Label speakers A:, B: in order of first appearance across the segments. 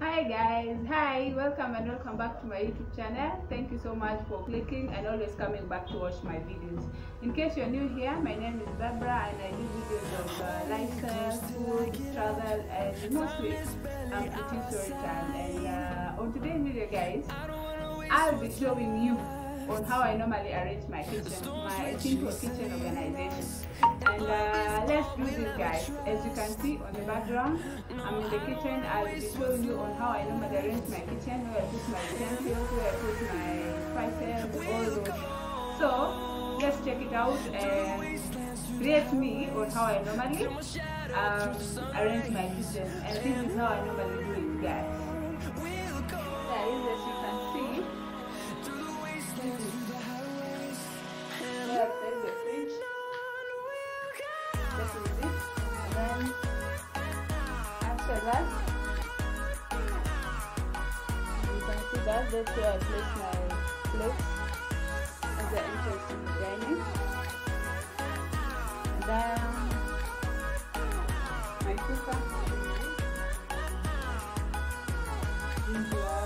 A: hi guys. Hi. Welcome and welcome back to my youtube channel. Thank you so much for clicking and always coming back to watch my videos. In case you're new here my name is barbara and i do videos of uh, lifestyle food travel and mostly um, eating story time and uh, on today's video guys i'll be showing you on how I normally arrange my kitchen, my simple kitchen organization. And uh, let's do this guys. As you can see on the background, I'm in the kitchen. I'll be showing you on how I normally arrange my kitchen, where I put my utensils, where I put my spices, all those. So let's check it out and rate me on how I normally um, arrange my kitchen. And this is how I normally do it guys. Guys, as you can see, fridge. This. And then after that, you can see that that's where I place my plates as the entrance to the dining. And then my cooker. Usual.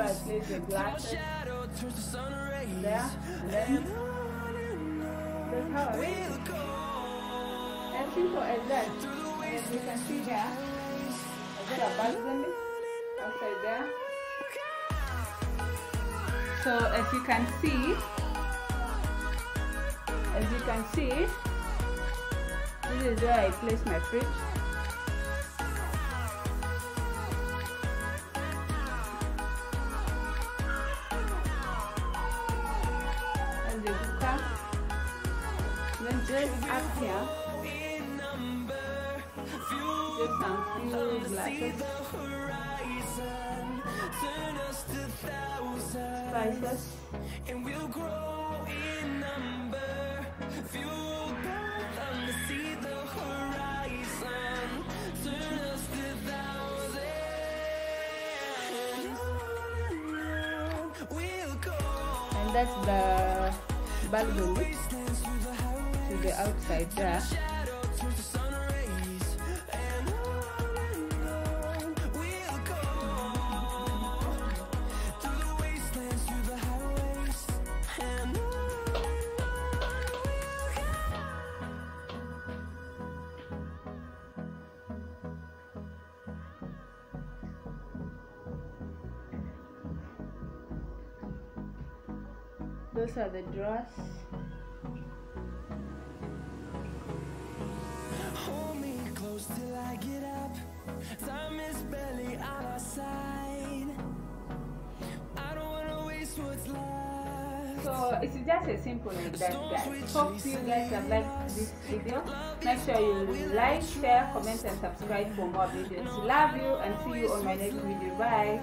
A: I place the glasses there, and then that's how I make it. As simple as that. And as you can see here, I got a balcony outside there. So as you can see, as you can see, this is where I place my fridge. Then just up here, just. Spices.
B: And we'll grow in number, fueled by to see the horizon. Turn us to thousands.
A: And that's the balcony to the outside there. Those are the drawers.
B: Hold me close till I get up. Time is barely on our side. I don't wanna waste what's left.
A: So it's just as simple as that guys. Hope you guys have liked this video. Make sure you like, share, comment and subscribe for more videos. Love you and see you on my next video. Bye.